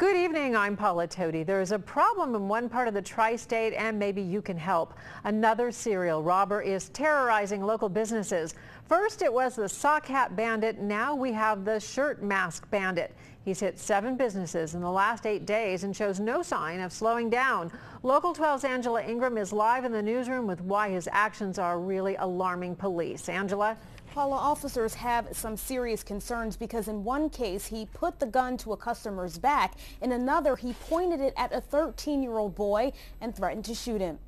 Good evening, I'm Paula Toti. There is a problem in one part of the tri-state and maybe you can help. Another serial robber is terrorizing local businesses. First it was the sock hat bandit, now we have the shirt mask bandit. He's hit seven businesses in the last eight days and shows no sign of slowing down. Local 12's Angela Ingram is live in the newsroom with why his actions are really alarming police. Angela? Paula, officers have some serious concerns because in one case he put the gun to a customer's back. In another, he pointed it at a 13-year-old boy and threatened to shoot him.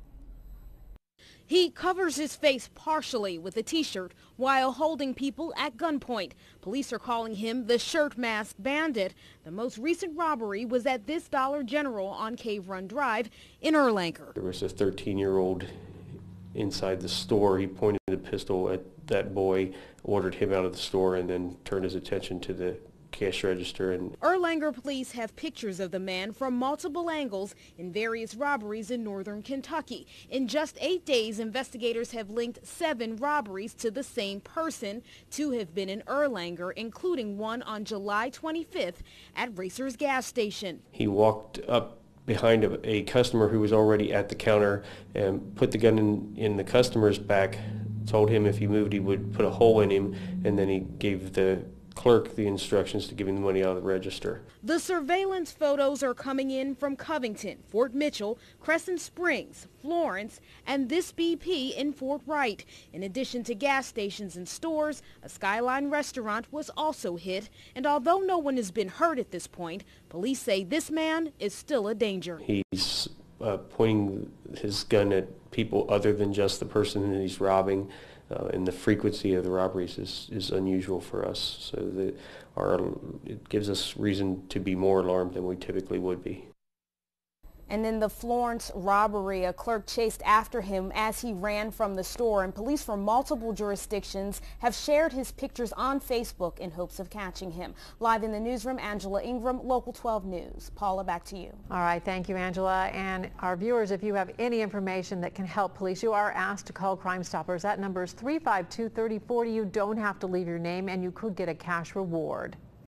He covers his face partially with a t-shirt while holding people at gunpoint. Police are calling him the shirt mask bandit. The most recent robbery was at this Dollar General on Cave Run Drive in Erlanger. There was a 13-year-old inside the store. He pointed a pistol at that boy, ordered him out of the store, and then turned his attention to the cash register. And Erlanger police have pictures of the man from multiple angles in various robberies in northern Kentucky. In just eight days, investigators have linked seven robberies to the same person. Two have been in Erlanger, including one on July 25th at Racer's gas station. He walked up behind a, a, customer who was already at the counter and put the gun in, in the customer's back, told him if he moved he would put a hole in him, and then he gave the clerk the instructions to give him the money out of the register. The surveillance photos are coming in from Covington, Fort Mitchell, Crescent Springs, Florence, and this BP in Fort Wright. In addition to gas stations and stores, a Skyline restaurant was also hit, and although no one has been hurt at this point, police say this man is still a danger. He's uh, pointing his gun at people other than just the person that he's robbing uh, and the frequency of the robberies is, is unusual for us. So that our, it gives us reason to be more alarmed than we typically would be. And then the Florence robbery, a clerk chased after him as he ran from the store and police from multiple jurisdictions have shared his pictures on Facebook in hopes of catching him. Live in the newsroom, Angela Ingram, Local 12 News. Paula, back to you. All right, thank you, Angela. And our viewers, if you have any information that can help police, you are asked to call Crime Stoppers. That number is 352-3040. You don't have to leave your name and you could get a cash reward.